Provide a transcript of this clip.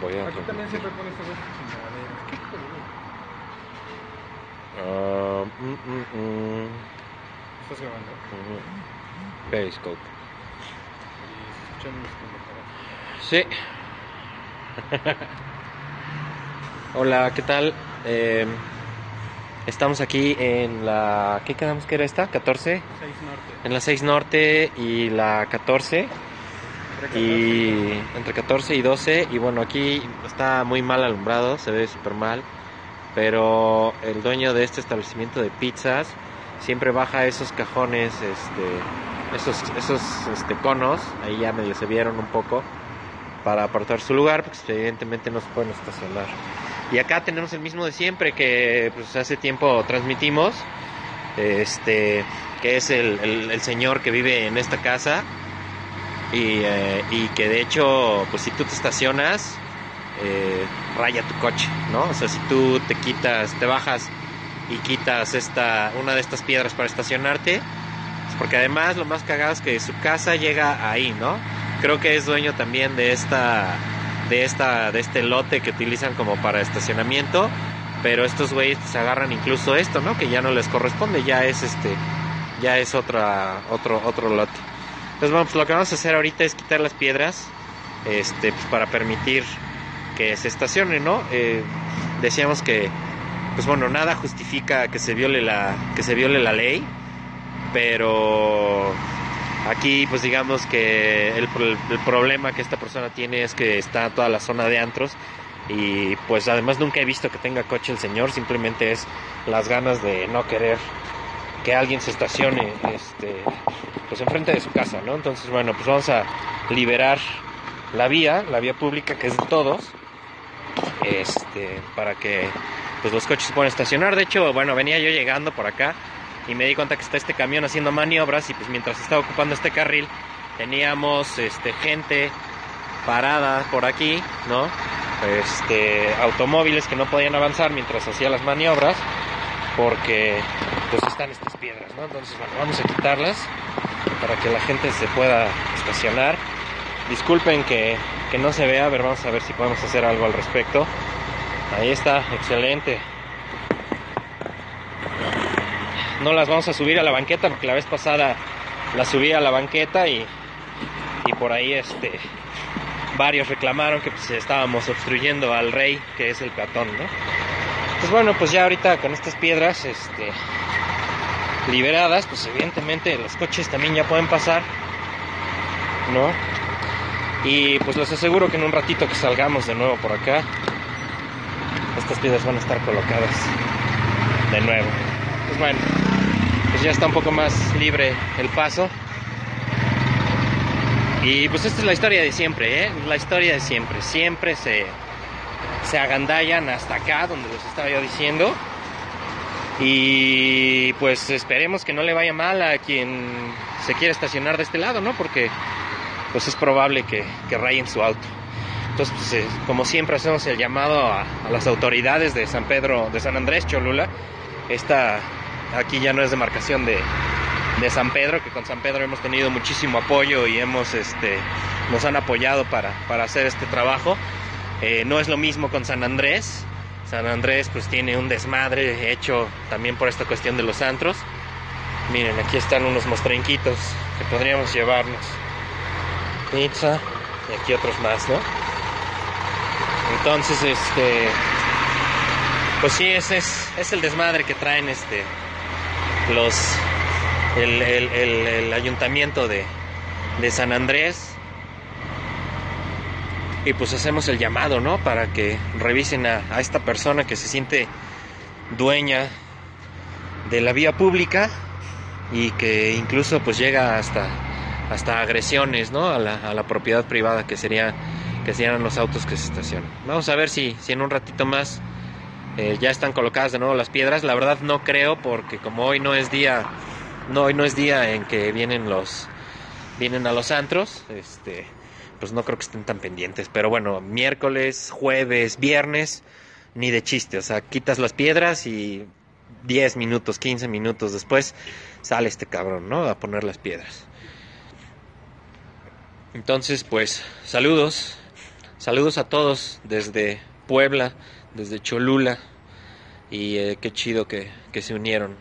Voy a... Aquí también siempre pones esas chingaderas. ¿Qué pedo? Ah, mm, mm, mm, ¿Estás grabando? mm. Periscope. Y escuchando mis pendejadas. Sí. Hola, ¿qué tal? Eh, estamos aquí en la... ¿Qué quedamos que era esta? ¿14? 6 norte. En la 6 Norte y la 14. Y entre 14 y 12. Y bueno, aquí está muy mal alumbrado, se ve súper mal. Pero el dueño de este establecimiento de pizzas siempre baja esos cajones, este, esos, esos este, conos, ahí ya medio se vieron un poco, para apartar su lugar, porque evidentemente no se pueden estacionar. Y acá tenemos el mismo de siempre que pues, hace tiempo transmitimos, este, que es el, el- el señor que vive en esta casa y, eh, y que de hecho, pues si tú te estacionas, eh, raya tu coche, ¿no? O sea, si tú te quitas, te bajas y quitas esta, una de estas piedras para estacionarte, pues, porque además lo más cagado es que su casa llega ahí, ¿no? Creo que es dueño también de esta, de esta, de este lote que utilizan como para estacionamiento, pero estos güeyes se agarran incluso esto, ¿no? Que ya no les corresponde, ya es este, ya es otra, otro, otro lote. Entonces, bueno, pues lo que vamos a hacer ahorita es quitar las piedras, este, pues para permitir que se estacione, ¿no? Eh, decíamos que, pues bueno, nada justifica que se viole la, que se viole la ley, pero aquí, pues digamos que el, el problema que esta persona tiene es que está toda la zona de antros y pues además nunca he visto que tenga coche el señor, simplemente es las ganas de no querer que alguien se estacione, este, pues enfrente de su casa, ¿no? Entonces, bueno, pues vamos a liberar la vía, la vía pública que es de todos, este, para que pues los coches se puedan estacionar. De hecho, bueno, venía yo llegando por acá y me di cuenta que está este camión haciendo maniobras y pues mientras estaba ocupando este carril teníamos este gente parada por aquí, ¿no? Este, automóviles que no podían avanzar mientras hacía las maniobras porque pues están estas piedras, ¿no? Entonces, bueno, vamos a quitarlas para que la gente se pueda estacionar. Disculpen que, que no se vea, a ver, vamos a ver si podemos hacer algo al respecto. Ahí está, excelente. No las vamos a subir a la banqueta porque la vez pasada las subí a la banqueta y, y por ahí este varios reclamaron que pues, estábamos obstruyendo al rey que es el peatón, ¿no? Pues bueno, pues ya ahorita con estas piedras este liberadas, pues evidentemente los coches también ya pueden pasar, ¿no? Y pues les aseguro que en un ratito que salgamos de nuevo por acá, estas piedras van a estar colocadas de nuevo. Pues bueno, pues ya está un poco más libre el paso. Y pues esta es la historia de siempre, ¿eh? La historia de siempre. Siempre se, se agandallan hasta acá, donde les estaba yo diciendo. Y pues esperemos que no le vaya mal a quien se quiera estacionar de este lado, ¿no? Porque pues es probable que, que rayen su auto. Entonces, pues, eh, como siempre hacemos el llamado a, las autoridades de San Pedro, de San Andrés Cholula. Esta aquí ya no es demarcación de, de San Pedro, que con San Pedro hemos tenido muchísimo apoyo y hemos, este, nos han apoyado para, para hacer este trabajo. Eh, no es lo mismo con San Andrés. San Andrés pues tiene un desmadre hecho también por esta cuestión de los antros. Miren, aquí están unos mostrenquitos que podríamos llevarnos. Pizza y aquí otros más, ¿no? Entonces, este, pues sí, ese es, es el desmadre que traen este, los, el, el- el- ayuntamiento de, de San Andrés. Y pues hacemos el llamado, ¿no? Para que revisen a, esta persona que se siente dueña de la vía pública y que incluso pues llega hasta, hasta agresiones, ¿no? A la, a la propiedad privada que sería que serían los autos que se estacionan. Vamos a ver si, si en un ratito más eh, ya están colocadas de nuevo las piedras. La verdad no creo porque como hoy no es día, no hoy no es día en que vienen los vienen a los antros, este, pues no creo que estén tan pendientes. Pero bueno, miércoles, jueves, viernes, ni de chiste. O sea, quitas las piedras y 10 minutos, 15 minutos después sale este cabrón, ¿no? A poner las piedras. Entonces, pues, saludos. Saludos a todos desde Puebla, desde Cholula. Y eh, qué chido que, que se unieron.